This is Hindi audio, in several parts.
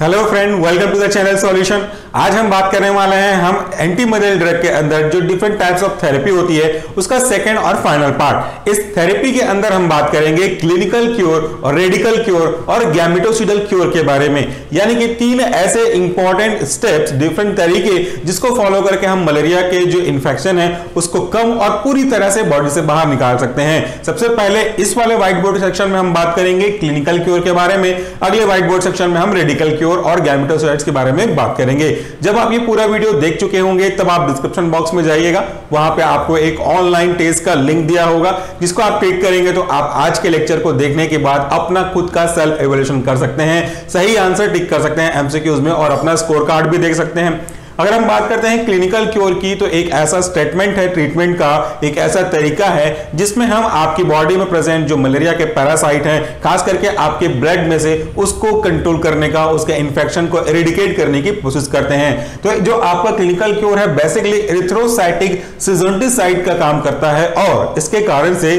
Hello friend welcome to the channel solution आज हम बात करने वाले हैं हम एंटी मलेरियल ड्रग के अंदर जो डिफरेंट टाइप्स ऑफ़ थेरेपी होती है, उसका सेकंड और फाइनल पार्ट इस थेरेपी के अंदर हम बात करेंगे क्लिनिकल क्योर और रेडिकल क्योर और गैमिटोसिडल क्योर के बारे में. यानी कि तीन ऐसे इंपॉर्टेंट स्टेप्स डिफरेंट तरीके जिसको फॉलो करके हम मलेरिया के जो इन्फेक्शन है, उसको कम और पूरी तरह से बॉडी से बाहर निकाल सकते हैं. सबसे पहले इस वाले व्हाइट बोर्ड सेक्शन में हम बात करेंगे क्लिनिकल क्योर के बारे में. अगले व्हाइट बोर्ड सेक्शन में हम रेडिकल क्योर और गैमेटोसाइट्स के बारे में बात करेंगे। जब आप ये पूरा वीडियो देख चुके होंगे, तब आप डिस्क्रिप्शन बॉक्स में जाइएगा। वहाँ पे आपको एक ऑनलाइन टेस्ट का लिंक दिया होगा, जिसको आप क्लिक करेंगे तो आप आज के लेक्चर को देखने के बाद अपना खुद का सेल्फ एवोल्यूशन कर सकते हैं। सही आंसर टिक कर सकते हैं एमसीक्यूज में और अपना स्कोर कार्ड भी देख सकते हैं। अगर हम बात करते हैं क्लिनिकल क्योर की तो एक ऐसा स्टेटमेंट है ट्रीटमेंट का, एक ऐसा तरीका है, जिसमें हम आपकी बॉडी में प्रेजेंट जो मलेरिया के पैरासाइट हैं, खास करके आपके ब्लड में से, उसको कंट्रोल करने का, उसके इन्फेक्शन को एरिडिकेट करने की कोशिश करते हैं। तो जो आपका क्लिनिकल क्योर है बेसिकली एरिथ्रोसाइटिक सिजोटिसाइट का काम करता है, और इसके कारण से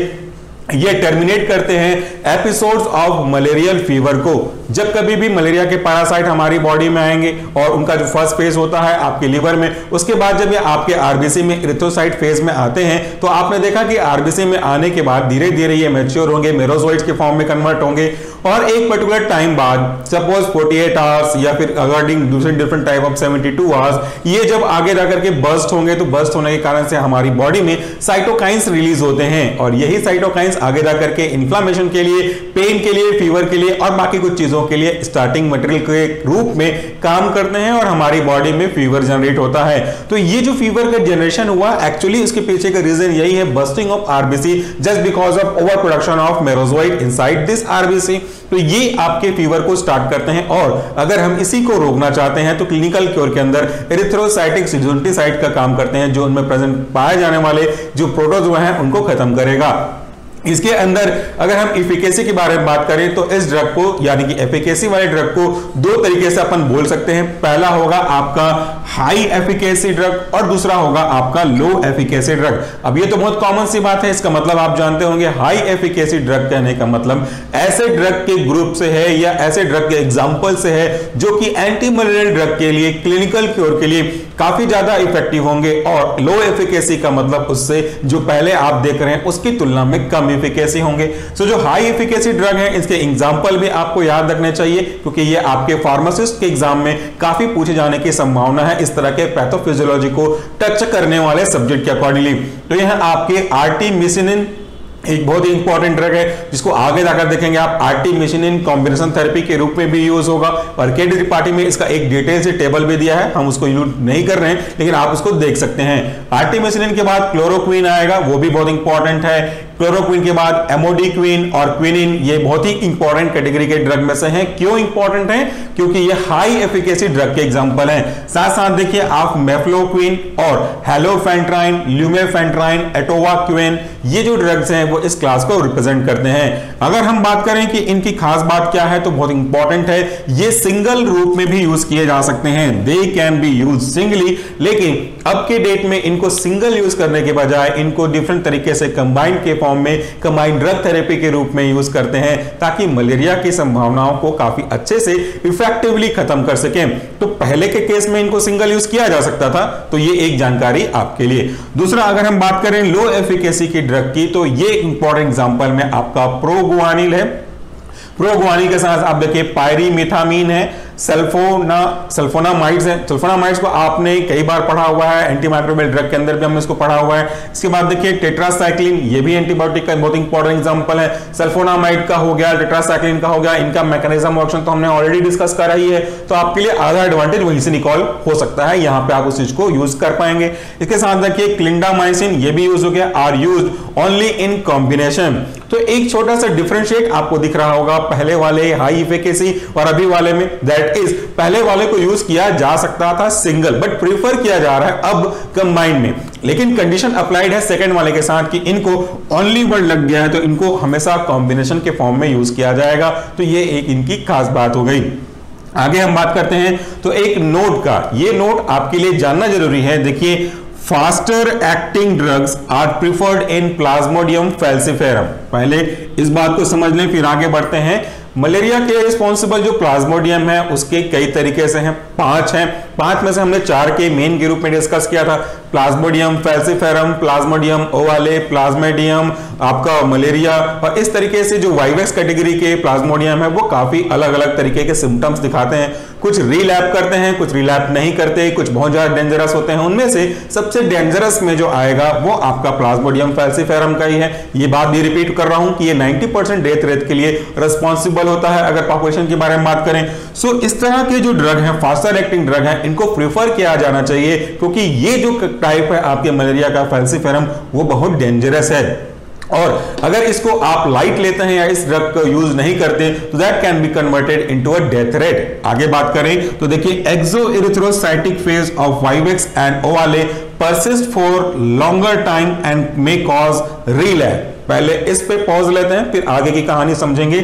ये टर्मिनेट करते हैं एपिसोड्स ऑफ़ मलेरियल फीवर को। जब कभी भी मलेरिया के पैरासाइट हमारी बॉडी में आएँगे और उनका जो फ़र्स्ट फ़ेज़ होता है आपके लिवर में, उसके बाद जब ये आपके आरबीसी में इरिथ्रोसाइट फ़ेज़ में आते हैं तो आपने देखा कि आरबीसी में आने के बाद धीरे धीरे ये मेच्योर होंगे मेरोजोइड्स के फॉर्म में कन्वर्ट होंगे। और एक पर्टिकुलर टाइम बाद सपोज़ 48 आवर्स या फिर अकॉर्डिंग दूसरे डिफरेंट टाइप ऑफ़ 72 आवर्स ये जब आगे जाकर के बर्स्ट होंगे तो बर्स्ट होने के कारण से हमारी बॉडी में साइटोकाइंस रिलीज़ होते हैं। और यही साइटोकाइंस आगे जाकर के इन्फ्लामेशन के लिए पेन के लिए फीवर के लिए और बाकी कुछ चीज़ों के लिए स्टार्टिंग मटेरियल के रूप में काम करते हैं और हमारी बॉडी में फीवर जनरेट होता है। तो ये जो फीवर का जनरेशन हुआ एक्चुअली इसके पीछे का रीजन यही है bursting of RBC just because of over production of merozoite inside this RBC तो ये आपके फीवर को स्टार्ट करते हैं और अगर हम इसी को रोकना चाहते हैं तो क्लिनिकल क्योर के अंदर एरिथ्रोसाइटिक का काम करते हैं, जो उनमें प्रेजेंट पाए जाने वाले जो प्रोटोज हैं, उनको खत्म करेगा। इसके अंदर अगर हम इफिकेसी के बारे में बात करें तो इस ड्रग को, यानी कि एफिकेसी वाले ड्रग को दो तरीके से अपन बोल सकते हैं। पहला होगा आपका हाई एफिकेसी ड्रग और दूसरा होगा आपका लो एफिकेसी ड्रग अब ये तो बहुत कॉमन सी बात है, इसका मतलब आप जानते होंगे हाई एफिकेसी ड्रग कहने का मतलब ऐसे ड्रग के ग्रुप से है या ऐसे ड्रग के एग्ज़ाम्पल से है जो कि एंटी मलेरियल ड्रग के लिए क्लिनिकल क्योर के लिए काफ़ी ज़्यादा इफ़ेक्टिव होंगे। और लो एफिकेसी का मतलब उससे जो पहले आप देख रहे हैं, उसकी तुलना में कम इफिकेसी होंगे। सो जो हाई इफिकेसी ड्रग है, इसके एग्ज़ाम्पल भी आपको याद रखने चाहिए, क्योंकि ये आपके फार्मासिस्ट के एग्ज़ाम में काफ़ी पूछे जाने की संभावना है इस तरह के पैथोफिजियोलॉजी को टच करने वाले सब्जेक्ट के अकॉर्डिंगली तो यह आपके आरटी मिसिनिन एक बहुत ही इंपॉर्टेंट ड्रग है, जिसको आगे जाकर देखेंगे आप artemisinin in combination therapy के रूप में भी यूज़ होगा, और केडी पार्टी में इसका एक डिटेल से टेबल भी दिया है, हम उसको यूज़ नहीं कर रहे हैं, लेकिन आप उसको देख सकते हैं। आरटी मशीन के बाद क्लोरोक्वीन आएगा, वो भी बहुत इंपॉर्टेंट है। क्लोरोक्विन के बाद एमोडीक्वीन और क्विनिन ये बहुत ही इंपॉर्टेंट कैटेगरी के ड्रग में से हैं। क्यों इंपॉर्टेंट हैं? क्योंकि ये हाई एफिकेसी ड्रग के एग्जांपल हैं। साथ साथ देखिए, आप मेफ्लोक्विन और हेलोफेंट्राइन ल्यूमेफेंट्राइन एटोवाक्विन ये जो ड्रग्स हैं, वो इस क्लास को रिप्रेजेंट करते हैं। अगर हम बात करें कि इनकी खास बात क्या है तो बहुत इंपॉर्टेंट है। ये सिंगल रूप में भी यूज़ किए जा सकते हैं। They can be use singly लेकिन अब के डेट में इनको सिंगल यूज़ करने के बजाय इनको डिफरेंट तरीके से कंबाइंड के फॉर्म फॉर्म में कमाइंड ड्रग थेरेपी के रूप में यूज़ करते हैं ताकि मलेरिया की संभावनाओं को काफ़ी अच्छे से इफेक्टिवली खत्म कर सकें। तो पहले के केस में इनको सिंगल यूज़ किया जा सकता था तो ये एक जानकारी आपके लिए। दूसरा, अगर हम बात करें लो एफिकेसी की ड्रग की तो ये इंपॉर्टेंट एग्ज़ाम्पल में आपका प्रोगुआनिल है। प्रोगुआनिल के साथ आप देखिए पायरीमिथामीन है सल्फोना सल्फोनामाइड्स है। सल्फोनामाइड्स को आपने कई बार पढ़ा हुआ है। एंटीमाइक्रोबियल ड्रग के अंदर भी हमने इसको पढ़ा हुआ है। इसके बाद देखिए टेट्रासाइक्लिन ये भी एंटीबायोटिक का बहुत इंपॉर्टेंट एग्जांपल है। सल्फोनामाइड का हो गया टेट्रासाइक्लिन का हो गया, इनका मैकेनिज्म ऑफ़ एक्शन तो हमने ऑलरेडी डिस्कस करा ही है। तो आपके लिए आधा एडवांटेज वहीं से निकॉल हो सकता है। यहाँ पे आप उस चीज़ को यूज़ कर पाएँगे। इसके साथ देखिए क्लिंडामाइसिन ये भी यूज़ हो गया are use only in combination तो एक छोटा सा डिफरेंशिएट आपको दिख रहा होगा पहले वाले हाई इफेकेसी और अभी वाले में दैट इज़ पहले वाले को यूज़ किया जा सकता था सिंगल बट प्रीफर किया जा रहा है अब कंबाइंड में। लेकिन कंडीशन अप्लाइड है सेकंड वाले के साथ कि इनको ओनली वर्ड लग गया है तो इनको हमेशा कॉम्बिनेशन के फॉर्म में यूज़ किया जाएगा। तो ये एक इनकी खास बात हो गई। आगे हम बात करते हैं तो एक नोट का। ये नोट आपके लिए जानना ज़रूरी है। देखिए faster acting drugs are preferred in plasmodium falciparum पहले इस बात को समझ लें, फिर आगे बढ़ते हैं। मलेरिया के रिस्पॉन्सिबल जो प्लाज्मोडियम है, उसके कई तरीके से हैं। पाँच हैं। पाँच में से हमने चार के मेन के रूप में डिस्कस किया था। Plasmodium falciparum plasmodium ovale plasmodium आपका मलेरिया और इस तरीके से जो वाइवेक्स कैटेगरी के प्लाज्मोडियम है, वो काफ़ी अलग अलग तरीके के सिम्टम्स दिखाते हैं। कुछ रीलैप करते हैं, कुछ रीलैप नहीं करते, कुछ बहुत ज़्यादा डेंजरस होते हैं। उनमें से सबसे डेंजरस में जो आएगा, वो आपका प्लाज्मोडियम फैल्सिफेरम का ही है। ये बात भी रिपीट कर रहा हूँ कि ये 90 परसेंट डेथ रेट के लिए रिस्पॉन्सिबल होता है, अगर पॉपुलेशन के बारे में बात करें। सो इस तरह के जो ड्रग है फास्टर एक्टिंग ड्रग है, इनको प्रेफर किया जाना चाहिए, क्योंकि ये जो टाइप है आपके मलेरिया का फैल्सिफेरम वो बहुत डेंजरस है। और अगर इसको आप लाइट लेते हैं या इस ड्रग को यूज़ नहीं करते तो that can be converted into a death rate आगे बात करें तो देखिए exo erythrocytic phase of vivax and ovale persist for longer time and may cause relapse पहले इस पे पॉज लेते हैं, फिर आगे की कहानी समझेंगे।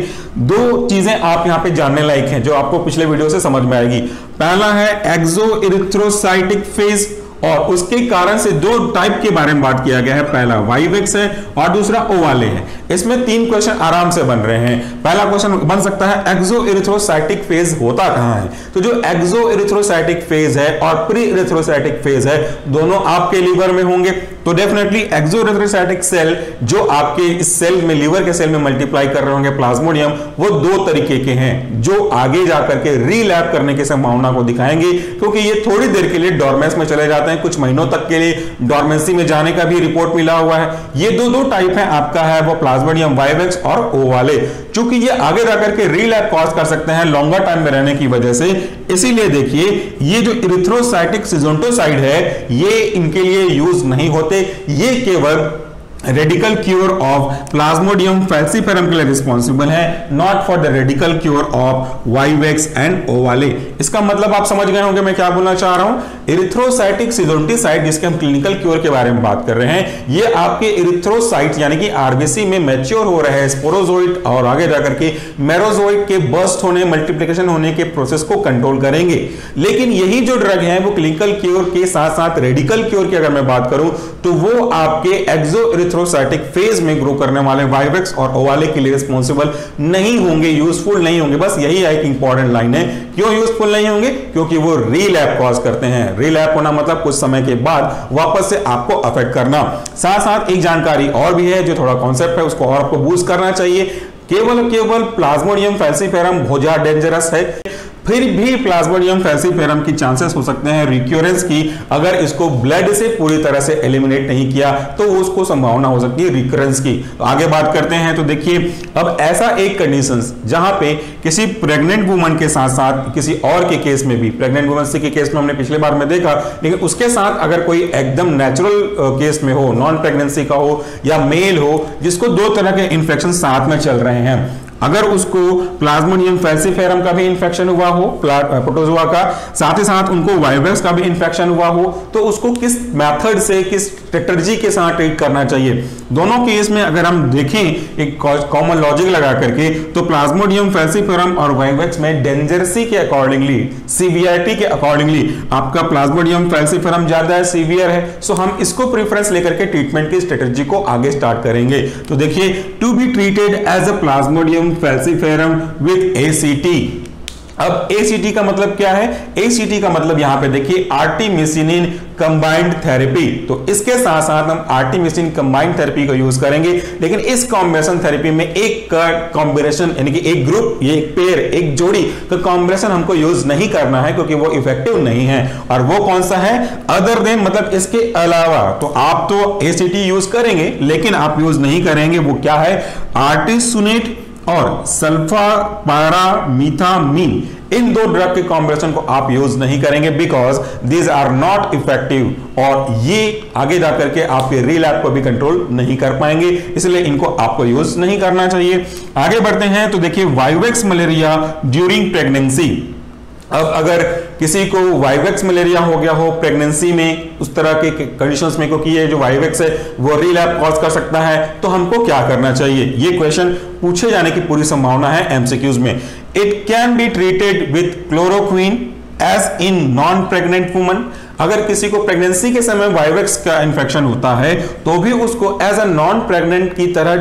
दो चीज़ें आप यहाँ पे जानने लायक हैं जो आपको पिछले वीडियो से समझ में आएगी। पहला है एक्सो इरिथ्रोसाइटिक फ़ेज़ और उसके कारण से दो टाइप के बारे में बात किया गया है। पहला वाइवेक्स है और दूसरा ओवाले है। इसमें तीन क्वेश्चन आराम से बन रहे हैं। पहला क्वेश्चन बन सकता है एक्सो इरिथ्रोसाइटिक फ़ेज़ होता कहाँ है? तो जो एक्सो इरिथ्रोसाइटिक फ़ेज़ है और प्री इरिथ्रोसाइटिक फ़ेज़ है, दोनों आपके लीवर में होंगे। तो डेफिनेटली एक्सो इरिथ्रोसाइटिक सेल जो आपके इस सेल में लीवर के सेल में मल्टीप्लाई कर रहे होंगे प्लाज्मोडियम वो दो तरीके के हैं, जो आगे जाकर के रीलैप करने की संभावना को दिखाएँगे, क्योंकि ये थोड़ी देर के लिए डॉर्मेंस में चले जाते हैं, कुछ महीनों तक के लिए डॉर्मेंसी में जाने का भी रिपोर्ट मिला हुआ है। ये दो दो टाइप है आपका है, वो प्लाज्मोडियम वाइवेक्स और ओ वाले। चूँकि ये आगे जाकर के रीलैप कॉज कर सकते हैं लॉन्गर टाइम में रहने की वजह से, इसीलिए देखिए, ये जो इरिथ्रोसाइटिक सिजोंटोसाइड है, ये इनके लिए यूज़ नहीं होते। ये केवल radical cure of plasmodium falciparum के लिए रिस्पॉन्सिबल है not for the radical cure of vivax and ovale इसका मतलब आप समझ गए होंगे मैं क्या बोलना चाह रहा हूँ? इरिथ्रोसाइटिक सिजोंटिसाइड जिसके हम क्लिनिकल क्योर के बारे में बात कर रहे हैं, ये आपके इरिथ्रोसाइट यानी कि आरबीसी में मैच्योर हो रहे हैं स्पोरोजोइट और आगे जाकर के मेरोजोइट के बस्ट होने मल्टीप्लीकेशन होने के प्रोसेस को कंट्रोल करेंगे। लेकिन यही जो ड्रग है, वो क्लिनिकल क्योर के साथ साथ रेडिकल क्योर की अगर मैं बात करूँ तो वो आपके एक्सो इरिथ्रोसाइटिक फ़ेज़ में ग्रो करने वाले वाइवेक्स और ओवाले के लिए रिस्पॉन्सिबल नहीं होंगे यूजफुल नहीं होंगे। बस यही एक इंपॉर्टेंट लाइन है। क्यों यूजफुल नहीं होंगे? क्योंकि वो रीलैप कॉज करते हैं। रीलैप होना मतलब कुछ समय के बाद वापस से आपको अफेक्ट करना। साथ साथ एक जानकारी और भी है जो थोड़ा कॉन्सेप्ट है, उसको और आपको बूस्ट करना चाहिए। केवल केवल प्लाज्मोडियम फैल्सीफेरम बहुत ज़्यादा डेंजरस है। फिर भी प्लाज्मोडियम फैल्सीफेरम की चांसेस हो सकते हैं रिक्योरेंस की। अगर इसको ब्लड से पूरी तरह से एलिमिनेट नहीं किया तो उसको संभावना हो सकती है रिकरेंस की। तो आगे बात करते हैं तो देखिए, अब ऐसा एक कंडीशन जहाँ पे किसी प्रेग्नेंट वुमन के साथ साथ, किसी और के केस में भी प्रेग्नेंट वुमन के केस में हमने पिछले बार में देखा, लेकिन उसके साथ अगर कोई एकदम नेचुरल केस में हो नॉन प्रेगनेंसी का हो, या मेल हो, जिसको दो तरह के इंफेक्शन साथ में चल रहे हैं। अगर उसको प्लाज्मोनियम फैल्सीफेरम का भी इंफेक्शन हुआ हो प्रोटोजोआ का, साथ ही साथ उनको वायरस का भी इंफेक्शन हुआ हो तो उसको किस मेथड से, किस स्ट्रेटर्जी के साथ ट्रीट करना चाहिए? दोनों केस में अगर हम देखें, एक कॉमन लॉजिक लगा करके तो प्लाज्मोडियम फैल्सीफेरम और वाइवेक्स में डेंजरसी के अकॉर्डिंगली सीवियरिटी के अकॉर्डिंगली आपका प्लाज्मोडियम फैल्सीफेरम ज़्यादा है सीवियर है सो हम इसको प्रेफरेंस लेकर के ट्रीटमेंट की स्ट्रेटजी को आगे स्टार्ट करेंगे। तो देखिए to be treated as a plasmodium falciparum with ACT अब ACT का मतलब क्या है? ACT का मतलब यहाँ पे देखिए आर्टिमिसिनिन कंबाइंड थेरेपी तो इसके साथ साथ हम आर्टिमिसिन कंबाइंड थेरेपी को यूज़ करेंगे। लेकिन इस कॉम्बिनेशन थेरेपी में एक कॉम्बिनेशन यानी कि एक ग्रुप ये एक पेयर एक जोड़ी का कॉम्बिनेशन हमको यूज़ नहीं करना है क्योंकि वो इफ़ेक्टिव नहीं है। और वो कौन सा है? अदर देन मतलब इसके अलावा तो आप तो ACT यूज़ करेंगे, लेकिन आप यूज़ नहीं करेंगे, वो क्या है? आर्टिसुनेट और सल्फा, पारा मीथामीन इन दो ड्रग के कॉम्बिनेशन को आप यूज़ नहीं करेंगे because these are not effective और ये आगे जाकर के आपके रीलैप को भी कंट्रोल नहीं कर पाएँगे। इसलिए इनको आपको यूज़ नहीं करना चाहिए। आगे बढ़ते हैं तो देखिए वायुवेक्स मलेरिया ड्यूरिंग प्रेगनेंसी अब अगर किसी को वाइवेक्स मलेरिया हो गया हो प्रेगनेंसी में उस तरह के कंडीशंस में क्योंकि ये जो वाइवेक्स है, वो रीलैप कॉज कर सकता है तो हमको क्या करना चाहिए? ये क्वेश्चन पूछे जाने की पूरी संभावना है एमसीक्यूज में। It can be treated with chloroquine as in non pregnant woman अगर किसी को प्रेगनेंसी के समय वाइवेक्स का इंफेक्शन होता है तो भी उसको एज अ नॉन प्रेग्नेंट की तरह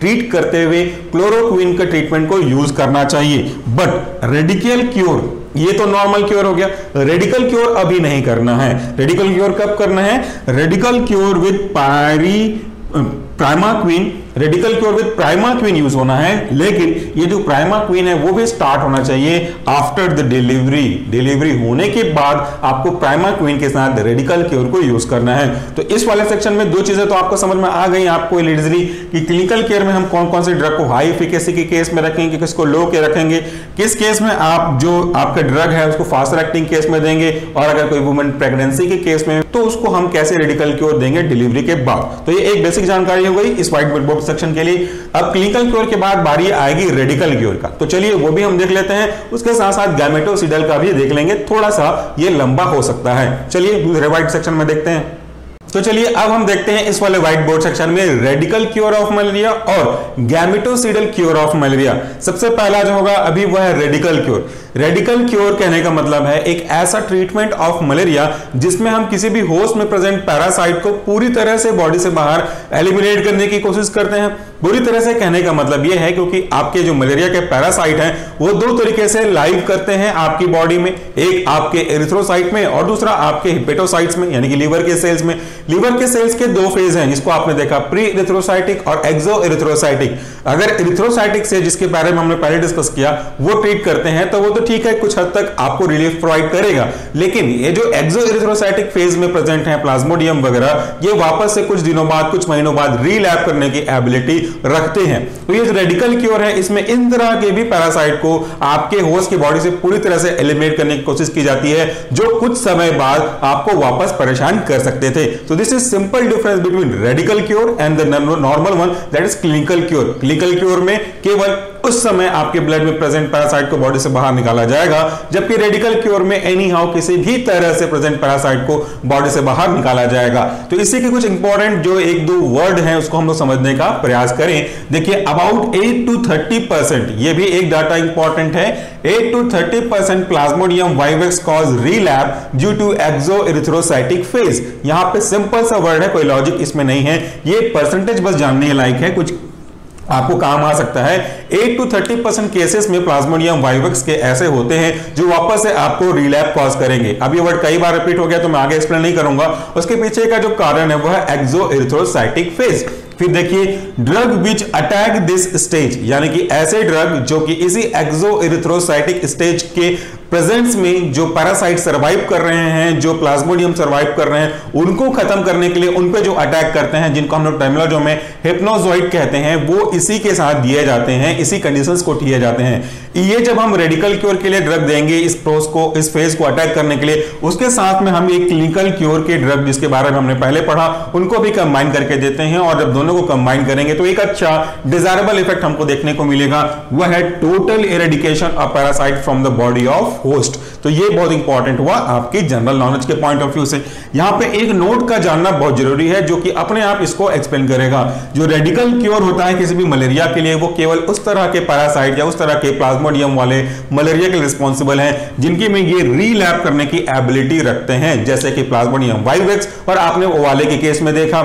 ट्रीट करते हुए क्लोरोक्विन का ट्रीटमेंट को यूज़ करना चाहिए। बट रेडिकल क्योर ये तो नॉर्मल क्योर हो गया। रेडिकल क्योर अभी नहीं करना है। रेडिकल क्योर कब करना है? रेडिकल क्योर विद पायरी primaquine radical cure with primaquine use होना है, लेकिन ये जो प्राइमा क्वीन है, वो भी स्टार्ट होना चाहिए आफ्टर द डिलीवरी डिलीवरी होने के बाद आपको प्राइमा क्वीन के साथ रेडिकल क्योर को यूज़ करना है। तो इस वाले सेक्शन में दो चीज़ें तो आपको समझ में आ गई आपको इलीजली कि क्लिनिकल केयर में हम कौन कौन से ड्रग को हाई इफिकेसी के केस में रखेंगे, किसको लो के रखेंगे, किस केस में आप जो आपका ड्रग है, उसको फास्ट एक्टिंग केस में देंगे, और अगर कोई वुमेन प्रेगनेंसी के केस में तो उसको हम कैसे रेडिकल क्योर देंगे डिलीवरी के बाद। तो ये एक बेसिक जानकारी हो गई, इस व्हाइट बोर्ड सेक्शन के लिए। अब क्लिनिकल क्योर के बाद बारी आएगी रेडिकल क्योर का। तो चलिए वो भी हम देख लेते हैं। उसके साथ साथ गैमेटोसिडल का भी देख लेंगे। थोड़ा सा ये लंबा हो सकता है। चलिए दूसरे वाइट सेक्शन में देखते हैं। तो चलिए, अब हम देखते हैं इस वाले व्हाइट बोर्ड सेक्शन में रेडिकल क्योर ऑफ़ मलेरिया और गैमिटोसीडल क्योर ऑफ़ मलेरिया सबसे पहला जो होगा, अभी वह है रेडिकल क्योर रेडिकल क्योर कहने का मतलब है, एक ऐसा ट्रीटमेंट ऑफ़ मलेरिया जिसमें हम किसी भी होस्ट में प्रेजेंट पैरासाइट को पूरी तरह से बॉडी से बाहर एलिमिनेट करने की कोशिश करते हैं। पूरी तरह से कहने का मतलब यह है क्योंकि आपके जो मलेरिया के पैरासाइट हैं, वो दो तरीके से लाइव करते हैं आपकी बॉडी में। एक आपके एरिथ्रोसाइट में और दूसरा आपके हिपेटोसाइट्स में, यानी कि लीवर के सेल्स में। लीवर के सेल्स के दो फ़ेज़ हैं, जिसको आपने देखा प्री इरिथ्रोसाइटिक और एक्सो इरिथ्रोसाइटिक अगर इरिथ्रोसाइटिक से, जिसके बारे में हमने पहले डिस्कस किया, वो ट्रीट करते हैं तो वो तो ठीक है, कुछ हद तक आपको रिलीफ प्रोवाइड करेगा। लेकिन ये जो एक्सो इरिथ्रोसाइटिक फ़ेज़ में प्रेजेंट है प्लाज्मोडियम वगैरह, ये वापस से कुछ दिनों बाद, कुछ महीनों बाद रीलैप करने की एबिलिटी रखते हैं। तो ये रेडिकल क्योर है, इसमें इन तरह के भी पैरासाइट को आपके होस्ट की बॉडी से पूरी तरह से एलिमिनेट करने की कोशिश की जाती है, जो कुछ समय बाद आपको वापस परेशान कर सकते थे। तो this is simple difference between radical cure and the normal one that is clinical cure clinical cure में केवल उस समय आपके ब्लड में प्रेजेंट पैरासाइट को बॉडी से बाहर निकाला जाएगा, जबकि रेडिकल क्योर में एनी हाउ किसी भी तरह से प्रेजेंट पैरासाइट को बॉडी से बाहर निकाला जाएगा। तो इसी के कुछ इंपॉर्टेंट जो एक दो वर्ड हैं, उसको हम लोग समझने का प्रयास करें। देखिए about eight to thirty percent ये भी एक डाटा इंपॉर्टेंट है। Eight to thirty percent plasmodium vivax cause relapse due to exo erythrocytic phase यहाँ पे सिंपल सा वर्ड है, कोई लॉजिक इसमें नहीं है। ये परसेंटेज बस जानने लायक है, कुछ आपको काम आ सकता है। 8 टू 30 परसेंट केसेस में प्लाज्मोडियम वाइवक्स के ऐसे होते हैं जो वापस से आपको रिलैप कॉज करेंगे। अब ये वर्ड कई बार रिपीट हो गया तो मैं आगे एक्सप्लेन नहीं करूँगा। उसके पीछे का जो कारण है, वह एक्सो फ़ेज़ फिर देखिए drug which attack this stage यानी कि ऐसे ड्रग जो कि इसी एक्सो इरिथ्रोसाइटिक स्टेज के प्रेजेंट्स में जो पैरासाइट सरवाइव कर रहे हैं, जो प्लाज्मोडियम सरवाइव कर रहे हैं, उनको खत्म करने के लिए उन पे जो अटैक करते हैं, जिनको हम लोग टर्मिनोलॉजी में हिप्नोजॉइड कहते हैं, वो इसी के साथ दिए जाते हैं, इसी कंडीशंस को दिए जाते हैं। ये जब हम रेडिकल क्योर के लिए ड्रग देंगे, इस प्रोस को, इस फ़ेज़ को अटैक करने के लिए, उसके साथ में हम एक क्लिनिकल क्योर के ड्रग जिसके बारे में हमने पहले पढ़ा, उनको भी कंबाइन करके देते हैं, और जब दोनों को कंबाइन करेंगे तो एक अच्छा डिजायरेबल इफ़ेक्ट हमको देखने को मिलेगा। वह है total eradication of parasite from the body of host तो ये बहुत इंपॉर्टेंट हुआ आपकी जनरल नॉलेज के पॉइंट ऑफ़ व्यू से। यहाँ पे एक नोट का जानना बहुत ज़रूरी है, जो कि अपने आप इसको एक्सप्लेन करेगा। जो रेडिकल क्योर होता है किसी भी मलेरिया के लिए, वो केवल उस तरह के पैरासाइट या उस तरह के प्लाज्मोडियम वाले मलेरिया के रिस्पॉन्सिबल हैं, जिनकी में ये रीलैप करने की एबिलिटी रखते हैं। जैसे कि प्लाज्मोडियम वाइवेक्स और आपने वो वाले के केस में देखा।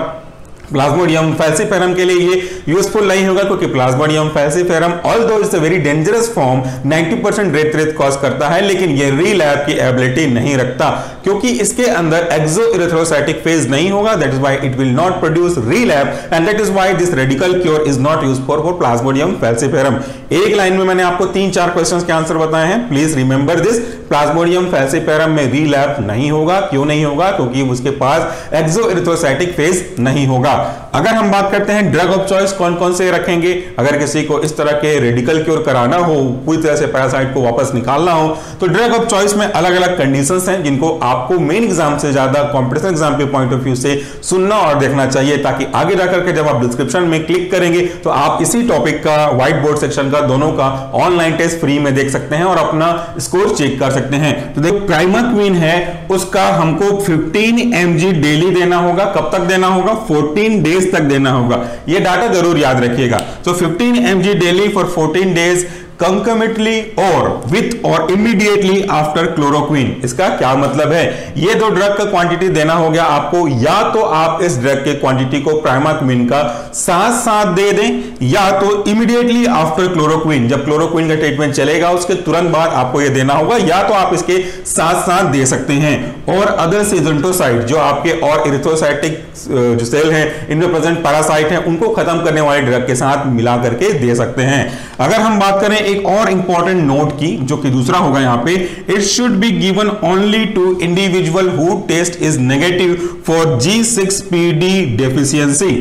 प्लाज्मोडियम फैसीफेरम के लिए ये यूजफुल नहीं होगा क्योंकि plasmodium falciparum although it's a very dangerous form 90 percent rate rate cause करता है, लेकिन ये रीलैप की एबिलिटी नहीं रखता। क्योंकि इसके अंदर एक्सो इरेथ्रोसाइटिक फ़ेज़ नहीं होगा that is why it will not produce relapse and that is why this radical cure is not use for for plasmodium falciparum एक लाइन में मैंने आपको तीन चार क्वेश्चंस के आंसर बताए हैं। Please remember this plasmodium falciparum में रीलैब नहीं होगा। क्यों नहीं होगा? क्योंकि उसके पास एक्सो इरेथ्रोसाइटिक फ़ेज़ नहीं होगा। अगर हम बात करते हैं ड्रग ऑफ़ चॉइस कौन कौन से रखेंगे? अगर किसी को इस तरह के रेडिकल क्योर कराना हो, पूरी तरह से पैरासाइट को वापस निकालना हो तो ड्रग ऑफ़ चॉइस में अलग अलग कंडीशंस हैं जिनको आपको मेन एग्ज़ाम से ज़्यादा कॉम्पिटिशन एग्ज़ाम के पॉइंट ऑफ़ व्यू से सुनना और देखना चाहिए, ताकि आगे जाकर के जब आप डिस्क्रिप्शन में क्लिक करेंगे तो आप इसी टॉपिक का व्हाइट बोर्ड सेक्शन का, दोनों का ऑनलाइन टेस्ट फ्री में देख सकते हैं और अपना स्कोर चेक कर सकते हैं। तो देखो प्राइमर क्वीन है, उसका हमको 15 एम डेली देना होगा। कब तक देना होगा? 14 डेज़ तक देना होगा। यह डाटा ज़रूर याद रखिएगा। तो 15 M daily for 14 days concomitantly और विथ और इमीडिएटली आफ्टर क्लोरोक्वीन इसका क्या मतलब है? ये दो ड्रग का क्वांटिटी देना हो गया आपको, या तो आप इस ड्रग के क्वांटिटी को प्राइमाक्विन का साथ साथ दे दें, या तो इमीडिएटली आफ्टर क्लोरोक्विन जब क्लोरोक्विन का ट्रीटमेंट चलेगा, उसके तुरंत बाद आपको यह देना होगा, या तो आप इसके साथ साथ दे सकते हैं। और अदर सीजेंटोसाइट, जो आपके और इरिथ्रोसाइटिक जो सेल हैं, इनमें प्रेजेंट पैरासाइट हैं, उनको खत्म करने वाले ड्रग के साथ मिला करके दे सकते हैं। अगर हम बात करें एक और इंपॉर्टेंट नोट की, जो कि दूसरा होगा यहाँ पे it should be given only to individual who test is negative for G six P D deficiency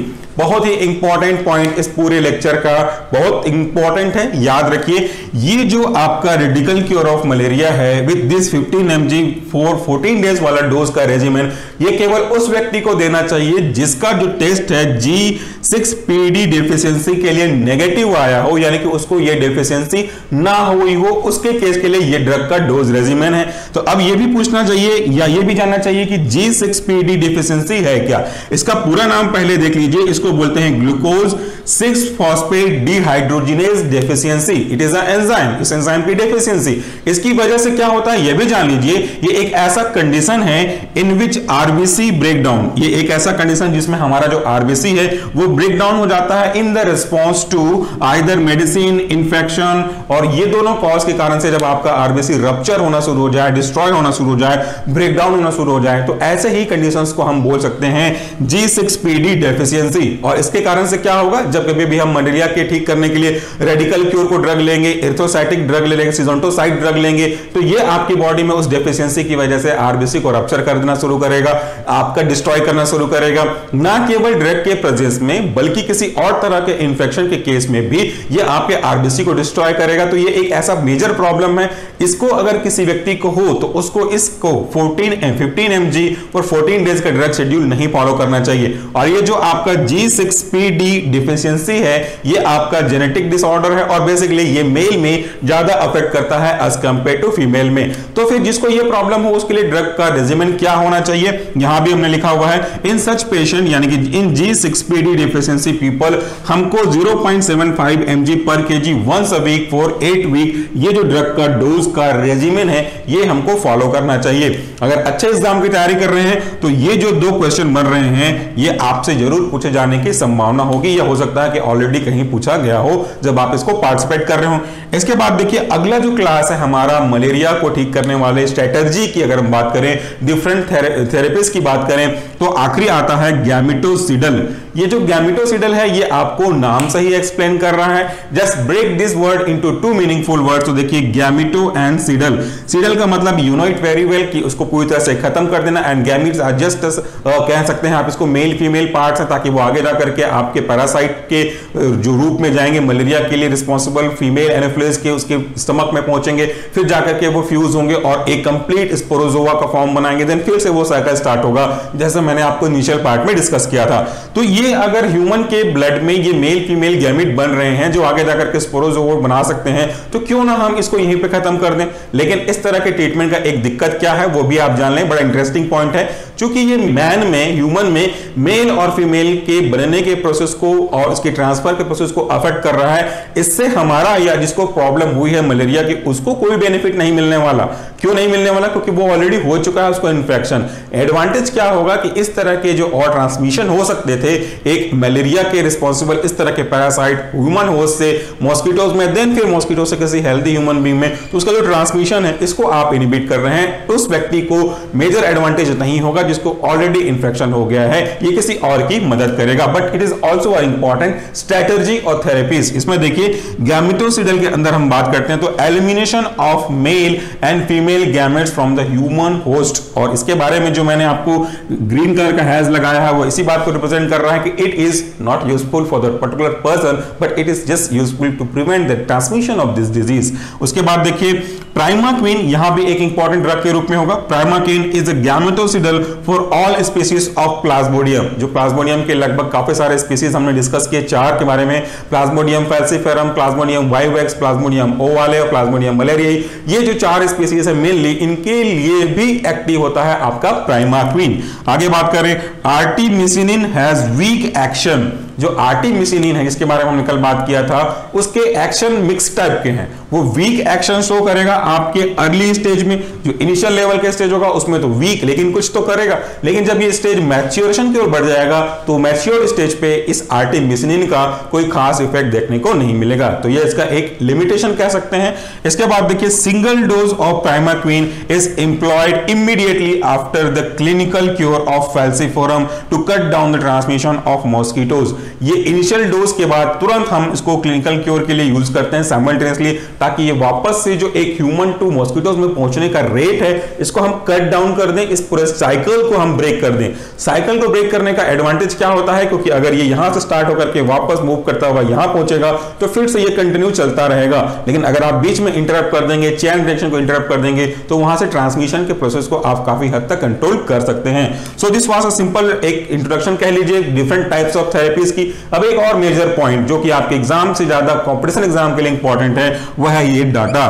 बहुत ही इंपॉर्टेंट पॉइंट इस पूरे लेक्चर का। बहुत इंपॉर्टेंट है, याद रखिए। ये जो आपका रेडिकल क्योर ऑफ़ मलेरिया है with this 15 M G for fourteen days वाला डोज का रेजिमेंट ये केवल उस व्यक्ति को देना चाहिए जिसका जो टेस्ट है जी सिक्स पीडी डेफिशिएंसी के लिए नेगेटिव आया हो, यानी कि उसको ये डेफिशिएंसी ना हुई हो, उसके केस के लिए ये ड्रग का डोज रेजिमेंट है। तो अब ये भी पूछना चाहिए, या ये भी जानना चाहिए कि जी सिक्स पीडी डेफिशिएंसी है क्या? इसका पूरा नाम पहले देख लीजिए, इसको बोलते हैं glucose six phosphate dehydrogenase deficiency it is enzyme इस एंजाइम की डेफिशिएंसी इसकी वजह से क्या होता है? यह भी जान लीजिए, ये एक ऐसा कंडीशन है in which RBC break down ये एक ऐसा कंडीशन जिसमें हमारा जो आरबीसी है, वो ब्रेक डाउन हो जाता है in the response to either medicine infection और ये दोनों कॉज के कारण से जब आपका आरबीसी रप्चर होना शुरू हो जाए डिस्ट्रॉय होना शुरू हो जाए ब्रेक डाउन होना शुरू हो जाए तो ऐसे ही कंडीशन को हम बोल सकते हैं जी सिक्स पीडी डेफिशिएंसी और इसके कारण से क्या होगा? जब कभी भी हम मलेरिया के ठीक करने के लिए रेडिकल क्योर को ड्रग लेंगे इर्थोसाइटिक ड्रग ले लेंगे सीजोटोसाइट ड्रग लेंगे तो ये आपकी बॉडी में उस डेफिशिएंसी की वजह से आरबीसी को रप्चर कर देना शुरू करेगा, आपका डिस्ट्रॉय करना शुरू करेगा। ना केवल ड्रग के प्रेजेंस में, बल्कि किसी और तरह के इंफेक्शन के केस में भी ये आपके आरबीसी को डिस्ट्रॉय करेगा। तो ये एक ऐसा मेजर प्रॉब्लम है। इसको अगर किसी व्यक्ति को हो तो उसको इसको 14 15 एम और 14 डेज़ का ड्रग शेड्यूल नहीं फॉलो करना चाहिए। और ये जो आपका जी सिक्स पी डिफिशियंसी है, ये आपका जेनेटिक डिसऑर्डर है और बेसिकली ये मेल में ज़्यादा अफेक्ट करता है एज कंपेयर टू फीमेल में। तो फिर जिसको ये प्रॉब्लम हो, उसके लिए ड्रग का रेजिमेंट क्या होना चाहिए? यहाँ भी हमने लिखा हुआ है इन सच पेशेंट यानी कि in G six P D deficiency people हमको 0.75 mg per KG once a week for 8 week ये जो ड्रग का डोज का रेजिमेंट है, ये हमको फॉलो करना चाहिए। अगर अच्छे एग्ज़ाम की तैयारी कर रहे हैं तो ये जो दो क्वेश्चन बन रहे हैं, ये आपसे ज़रूर पूछे जाने की संभावना होगी। या हो सकता है कि ऑलरेडी कहीं पूछा गया हो, जब आप इसको पार्टिसिपेट कर रहे हो। इसके बाद देखिए, अगला जो क्लास है हमारा मलेरिया को ठीक करने वाले स्ट्रेटर्जी की अगर हम बात करें डिफरेंट थेरेपीज की बात करें तो आखिरी आता है गैमिटोसिडल ये जो गैमिटोसिडल है, ये आपको नाम से ही एक्सप्लेन कर रहा है। Just break this word into two meaningful word तो देखिए गैमिटो एंड सीडल सीडल का मतलब यूनाइट वेरी वेल कि उसको पूरी तरह से खत्म कर देना। एंड गैमिट्स आर जस्ट कह सकते हैं आप इसको मेल फीमेल पार्ट्स हैं, ताकि वो आगे जा करके आपके पैरासाइट के जो रूप में जाएँगे मलेरिया के लिए रिस्पॉन्सिबल फीमेल एनोफ्लिस के उसके स्टमक में पहुँचेंगे। फिर जाकर के वो फ्यूज होंगे और एक कंप्लीट स्पोरोजोआ का फॉर्म बनाएँगे। देन फिर से वो साइकिल स्टार्ट होगा। जैसे मैंने आपको इनिशियल पार्ट में डिस्कस किया था। तो ये अगर ह्यूमन के ब्लड में ये मेल फीमेल गैमिट बन रहे हैं, जो आगे जाकर के स्पोरोजोआ बना सकते हैं तो क्यों ना हम इसको यहीं पे खत्म कर दें? लेकिन इस तरह के ट्रीटमेंट का एक दिक्कत क्या है, वो भी आप जान लें, बड़ा इंटरेस्टिंग पॉइंट है। क्योंकि ये मैन में ह्यूमन में मेल और फीमेल के बनने के प्रोसेस को और उसके ट्रांसफ़र के प्रोसेस को अफेक्ट कर रहा है। इससे हमारा या जिसको प्रॉब्लम हुई है मलेरिया की, उसको कोई बेनिफिट नहीं मिलने वाला। क्यों नहीं मिलने वाला? क्योंकि वो ऑलरेडी हो चुका है उसको इन्फेक्शन एडवांटेज क्या होगा कि इस तरह के जो और ट्रांसमिशन हो सकते थे, एक मलेरिया के रिस्पॉन्सिबल इस तरह के पैरासाइट ह्यूमन होस्ट से मॉस्किटोज में देन फिर मॉस्किटो से किसी हेल्थी ह्यूमन बींग में तो उसका जो ट्रांसमिशन है, इसको आप इनिबिट कर रहे हैं। उस व्यक्ति को मेजर एडवांटेज नहीं होगा, जिसको ऑलरेडी इंफेक्शन हो गया है। ये किसी और की मदद करेगा। But it is also important strategy और थेरेपीज इसमें देखिए गैमिटोसिडल के अंदर हम बात करते हैं तो elimination of male and female gametes from the human host और इसके बारे में जो मैंने आपको ग्रीन कलर का हैज़ लगाया है, वो इसी बात को रिप्रेजेंट कर रहा है कि it is not useful for the particular person but it is just useful to prevent the transmission of this disease उसके बाद देखिए प्राइमाक्विन यहाँ भी एक इंपॉर्टेंट ड्रग के रूप में होगा। Primaquine is a gametocidal for all species of plasmodium जो प्लाज्मोडियम के लगभग काफ़ी सारे स्पीसीज हमने डिस्कस किए चार के बारे में। Plasmodium falciparum plasmodium vivax plasmodium ovale और प्लाज्मोडियम मलेरिया ये जो चार स्पीसीज है मेनली इनके लिए भी एक्टिव होता है आपका प्राइमाक्विन आगे बात करें आर्टिमिसिनिन हैज़ वीक एक्शन जो आर्टिमिसिनिन है, जिसके बारे में हमने कल बात किया था, उसके एक्शन मिक्स टाइप के हैं। वो वीक एक्शन शो करेगा आपके अर्ली स्टेज में, जो इनिशियल लेवल के स्टेज होगा, उसमें तो वीक लेकिन कुछ तो करेगा। लेकिन जब ये स्टेज मैच्योरेशन की ओर बढ़ जाएगा तो मैच्योर स्टेज पे इस आर्टिमिसिनिन का कोई खास इफ़ेक्ट देखने को नहीं मिलेगा। तो ये इसका एक लिमिटेशन कह सकते हैं। इसके बाद देखिए single dose of primaquine is employed immediately after the clinical cure of falciparum to cut down the transmission of mosquitoes ये इनिशियल डोज के बाद तुरंत हम इसको क्लिनिकल क्योर के लिए यूज़ करते हैं साइमल्टेनियसली ताकि ये वापस से जो एक ह्यूमन टू मॉस्किटोज में पहुँचने का रेट है, इसको हम कट डाउन कर दें, इस पूरे साइकिल को हम ब्रेक कर दें। साइकिल को ब्रेक करने का एडवांटेज क्या होता है? क्योंकि अगर ये यहाँ से स्टार्ट होकर के वापस मूव करता हुआ यहाँ पहुंचेगा तो फिर से ये कंटिन्यू चलता रहेगा। लेकिन अगर आप बीच में इंटरप्ट कर देंगे चैन रिएक्शन को इंटरप्ट कर देंगे तो वहाँ से ट्रांसमिशन के प्रोसेस को आप काफ़ी हद तक कंट्रोल कर सकते हैं। So this was a simple एक इंट्रोडक्शन कह लीजिए डिफरेंट टाइप्स ऑफ़ थेरेपीज की। अब एक और मेजर पॉइंट जो कि आपके एग्ज़ाम से ज़्यादा कॉम्पिटिशन एग्ज़ाम के लिए इंपॉर्टेंट है, वह है ये डाटा।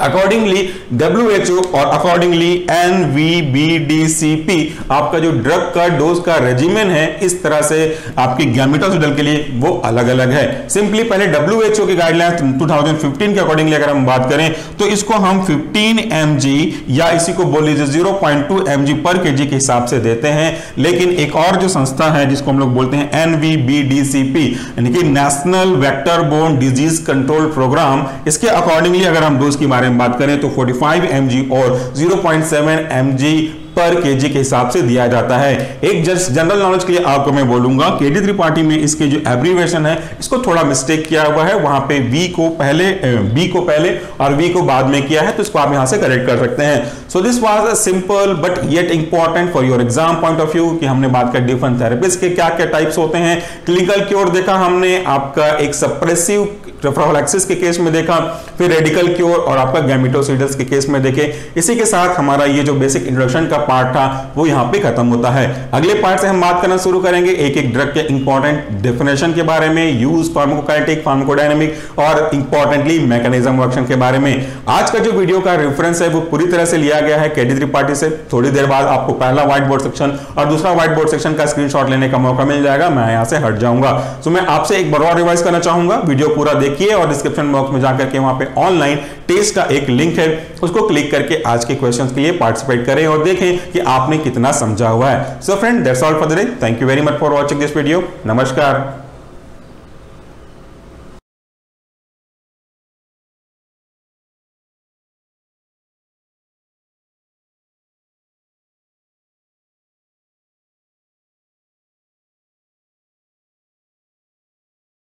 अकॉर्डिंगली डब्ल्यू और अकॉर्डिंगली एनवीबीडीसीपी आपका जो ड्रग का डोज का रेजिमेन है, इस तरह से आपकी गैमिटोसिडल के लिए वो अलग अलग है। सिंपली पहले डब्ल्यू की गाइडलाइंस 2015 के अकॉर्डिंगली अगर हम बात करें तो इसको हम 15 एम जी या इसी को बोल लीजिए 0.2 एम जी पर के जी के हिसाब से देते हैं। लेकिन एक और जो संस्था है, जिसको हम लोग बोलते हैं एनवीबीडीसीपी यानी कि national vector borne disease control programme इसके अकॉर्डिंगली अगर हम डोज की बारे में बात करें तो 45 mg और 0.7 mg पर केजी के हिसाब से दिया जाता है। एक जनरल नॉलेज के लिए आपको मैं बोलूँगा केडी त्रिपाठी में इसके जो एब्रीवेशन है, इसको थोड़ा मिस्टेक किया हुआ है। वहाँ पे वी को पहले बी को पहले और वी को बाद में किया है तो इसको आप यहाँ से करेक्ट कर सकते हैं। So this was a simple but yet important for your exam point of view कि हमने बात कर डिफरेंट थेरेपिस्ट के क्या क्या टाइप्स होते हैं। क्लिनिकल क्योर देखा हमने, आपका एक सप्रेसिव रेफ्रोफिलैक्सिस के केस में देखा, फिर रेडिकल क्योर और आपका गैमिटोसिडस के केस में देखे। इसी के साथ हमारा ये जो बेसिक इंट्रोडक्शन का पार्ट था, वो यहाँ पे खत्म होता है। अगले पार्ट से हम बात करना शुरू करेंगे एक एक ड्रग के इंपॉर्टेंट डेफिनेशन के बारे में यूज़ फार्मोकाइनेटिक फार्मोकोडायनेमिक और इंपॉर्टेंटली मैकेनिज्म ऑप्शन के बारे में। आज का जो वीडियो का रेफरेंस है, वो पूरी तरह से लिया गया है केडी त्रिपाठी से। थोड़ी देर बाद आपको पहला व्हाइट बोर्ड सेक्शन और दूसरा व्हाइट बोर्ड सेक्शन का स्क्रीनशॉट लेने का मौका मिल जाएगा। मैं यहाँ से हट जाऊँगा। तो मैं आपसे एक बार और रिवाइज करना चाहूँगा। वीडियो पूरा देखिए और डिस्क्रिप्शन बॉक्स में जाकर के वहाँ पे ऑनलाइन टेस्ट का एक लिंक है। उसको क्लिक करके आज के क्वेश्चंस के लिए पार्टिसिपेट करें और देखें कि आपने कितना समझा हुआ है। So friend that's all for the day thank you very much for watching this video नमस्कार